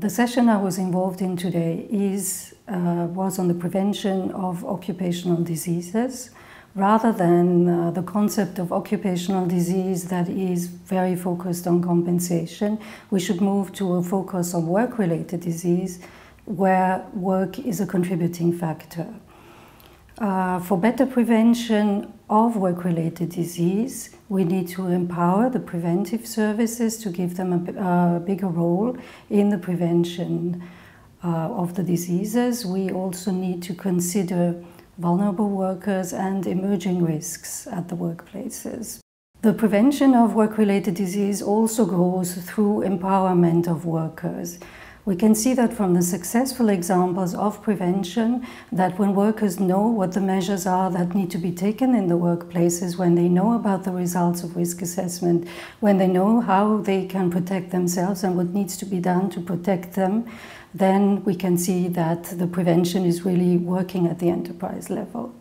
The session I was involved in today is, uh, was on the prevention of occupational diseases rather than uh, the concept of occupational disease that is very focused on compensation. We should move to a focus on work related disease where work is a contributing factor. Uh, for better prevention of work related disease, we need to empower the preventive services to give them a, a bigger role in the prevention uh, of the diseases. We also need to consider vulnerable workers and emerging risks at the workplaces. The prevention of work related disease also goes through empowerment of workers. We can see that from the successful examples of prevention that when workers know what the measures are that need to be taken in the workplaces, when they know about the results of risk assessment, when they know how they can protect themselves and what needs to be done to protect them, then we can see that the prevention is really working at the enterprise level.